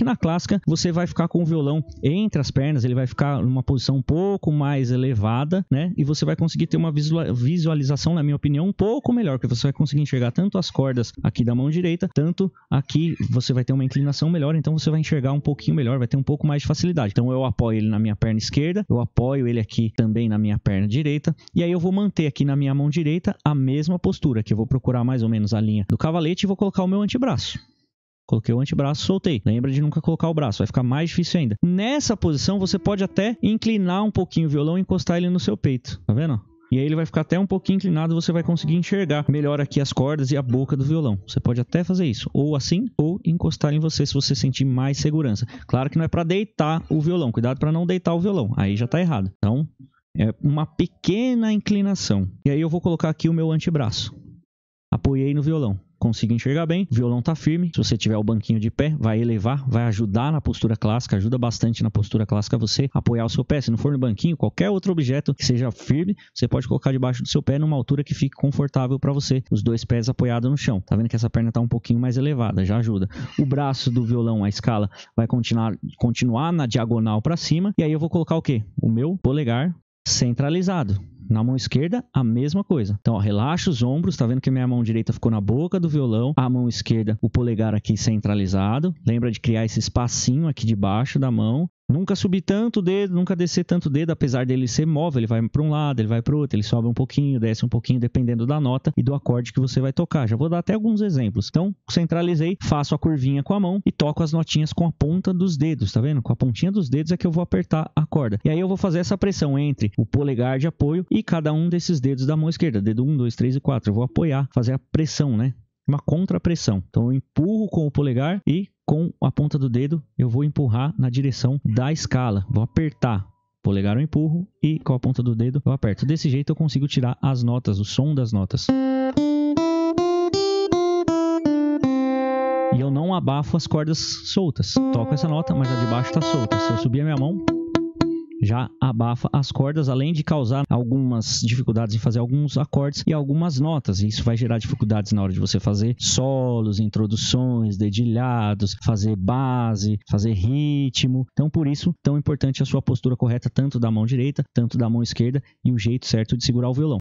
que na clássica você vai ficar com o violão entre as pernas, ele vai ficar numa posição um pouco mais elevada, né? E você vai conseguir ter uma visualização, na minha opinião, um pouco melhor, porque você vai conseguir enxergar tanto as cordas aqui da mão direita, tanto aqui você vai ter uma inclinação melhor, então você vai enxergar um pouquinho melhor, vai ter um pouco mais de facilidade. Então eu apoio ele na minha perna esquerda, eu apoio ele aqui também na minha perna direita, e aí eu vou manter aqui na minha mão direita a mesma postura, que eu vou procurar mais ou menos a linha do cavalete e vou colocar o meu antebraço. Coloquei o antebraço, soltei. Lembra de nunca colocar o braço, vai ficar mais difícil ainda. Nessa posição, você pode até inclinar um pouquinho o violão e encostar ele no seu peito. Tá vendo? E aí ele vai ficar até um pouquinho inclinado, você vai conseguir enxergar melhor aqui as cordas e a boca do violão. Você pode até fazer isso, ou assim, ou encostar em você se você sentir mais segurança. Claro que não é para deitar o violão, cuidado para não deitar o violão, aí já tá errado. Então, é uma pequena inclinação. E aí eu vou colocar aqui o meu antebraço. Apoiei no violão consiga enxergar bem. O violão tá firme. Se você tiver o banquinho de pé, vai elevar, vai ajudar na postura clássica, ajuda bastante na postura clássica você apoiar o seu pé. Se não for no banquinho, qualquer outro objeto que seja firme, você pode colocar debaixo do seu pé numa altura que fique confortável para você. Os dois pés apoiados no chão. Tá vendo que essa perna tá um pouquinho mais elevada, já ajuda. O braço do violão, a escala, vai continuar, continuar na diagonal para cima. E aí eu vou colocar o quê? O meu polegar centralizado. Na mão esquerda, a mesma coisa. Então, ó, relaxa os ombros, tá vendo que minha mão direita ficou na boca do violão, a mão esquerda, o polegar aqui centralizado. Lembra de criar esse espacinho aqui debaixo da mão. Nunca subir tanto o dedo, nunca descer tanto o dedo, apesar dele ser móvel, ele vai para um lado, ele vai para outro, ele sobe um pouquinho, desce um pouquinho, dependendo da nota e do acorde que você vai tocar. Já vou dar até alguns exemplos. Então, centralizei, faço a curvinha com a mão e toco as notinhas com a ponta dos dedos, tá vendo? Com a pontinha dos dedos é que eu vou apertar a corda. E aí eu vou fazer essa pressão entre o polegar de apoio e cada um desses dedos da mão esquerda, dedo 1, 2, 3 e 4. Eu vou apoiar, fazer a pressão, né? Uma contrapressão. Então eu empurro com o polegar e com a ponta do dedo eu vou empurrar na direção da escala. Vou apertar. Polegar eu empurro e com a ponta do dedo eu aperto. Desse jeito eu consigo tirar as notas, o som das notas. E eu não abafo as cordas soltas. Toco essa nota, mas a de baixo está solta. Se eu subir a minha mão, já abafa as cordas, além de causar algumas dificuldades em fazer alguns acordes e algumas notas. Isso vai gerar dificuldades na hora de você fazer solos, introduções, dedilhados, fazer base, fazer ritmo. Então, por isso, tão importante a sua postura correta, tanto da mão direita, tanto da mão esquerda e o jeito certo de segurar o violão.